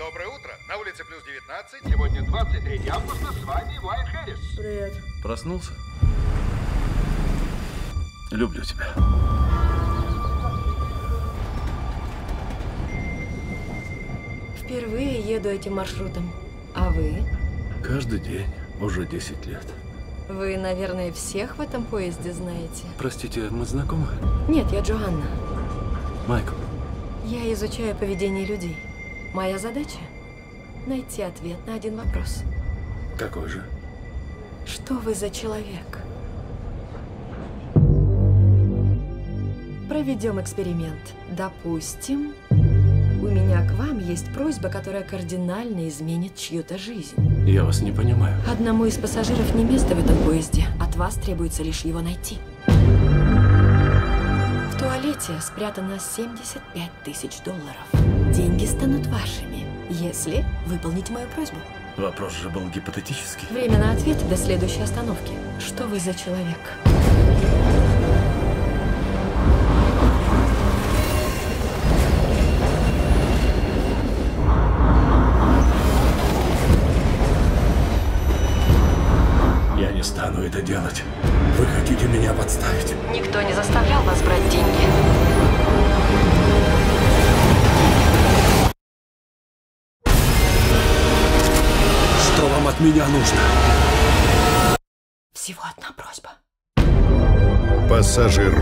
Доброе утро. На улице плюс 19. Сегодня 23 августа, с вами Уайт Хэррис. Привет. Проснулся? Люблю тебя. Впервые еду этим маршрутом. А вы? Каждый день, уже 10 лет. Вы, наверное, всех в этом поезде знаете. Простите, мы знакомы? Нет, я Джоанна. Майкл, Я изучаю поведение людей. Моя задача – найти ответ на один вопрос. какой же? Что вы за человек? Проведем эксперимент. Допустим, у меня к вам есть просьба, которая кардинально изменит чью-то жизнь. Я вас не понимаю. Одному из пассажиров не место в этом поезде. От вас требуется лишь его найти. В туалете спрятано 75 тысяч долларов. Деньги станут вашими, если выполнить мою просьбу. Вопрос же был гипотетический. Время на ответ до следующей остановки. Что вы за человек? Я не стану это делать. Вы хотите меня подставить? Никто не заставлял вас брать от меня нужно? Всего одна просьба. Пассажир.